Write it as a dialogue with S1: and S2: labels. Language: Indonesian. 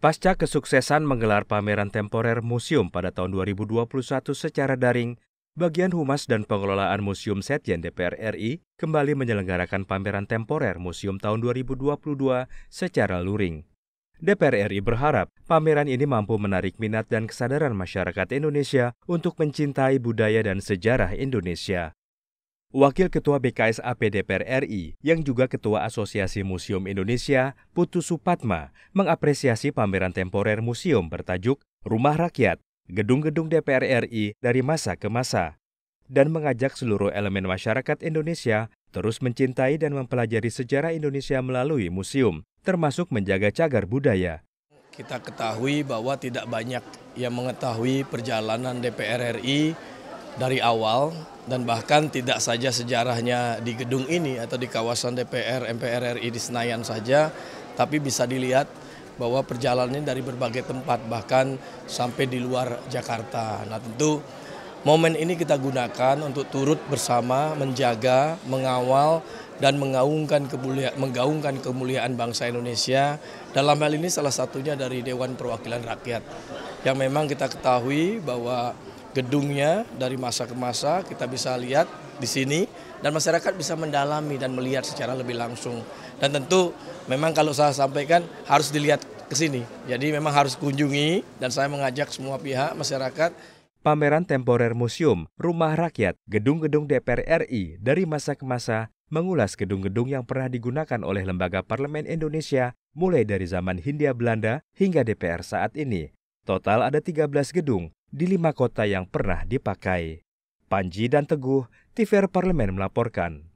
S1: Pasca kesuksesan menggelar pameran temporer museum pada tahun 2021 secara daring, bagian Humas dan Pengelolaan Museum Setjen DPR RI kembali menyelenggarakan pameran temporer museum tahun 2022 secara luring. DPR RI berharap pameran ini mampu menarik minat dan kesadaran masyarakat Indonesia untuk mencintai budaya dan sejarah Indonesia. Wakil Ketua BKSAP DPR RI yang juga Ketua Asosiasi Museum Indonesia, Putu Supatma, mengapresiasi pameran temporer museum bertajuk Rumah Rakyat, Gedung-gedung DPR RI dari masa ke masa, dan mengajak seluruh elemen masyarakat Indonesia terus mencintai dan mempelajari sejarah Indonesia melalui museum, termasuk menjaga cagar budaya.
S2: Kita ketahui bahwa tidak banyak yang mengetahui perjalanan DPR RI dari awal dan bahkan tidak saja sejarahnya di gedung ini atau di kawasan DPR MPR RI di Senayan saja, tapi bisa dilihat bahwa perjalanannya dari berbagai tempat bahkan sampai di luar Jakarta. Nah tentu momen ini kita gunakan untuk turut bersama menjaga, mengawal dan menggaungkan kemuliaan, menggaungkan kemuliaan bangsa Indonesia. Dalam hal ini salah satunya dari Dewan Perwakilan Rakyat yang memang kita ketahui bahwa gedungnya dari masa ke masa kita bisa lihat di sini dan masyarakat bisa mendalami dan melihat secara lebih langsung. Dan tentu memang kalau saya sampaikan harus dilihat ke sini. Jadi memang harus kunjungi dan saya mengajak semua pihak masyarakat
S1: Pameran temporer museum Rumah Rakyat Gedung-gedung DPR RI dari masa ke masa mengulas gedung-gedung yang pernah digunakan oleh lembaga parlemen Indonesia mulai dari zaman Hindia Belanda hingga DPR saat ini. Total ada 13 gedung di lima kota yang pernah dipakai. Panji dan Teguh, TVR Parlemen melaporkan.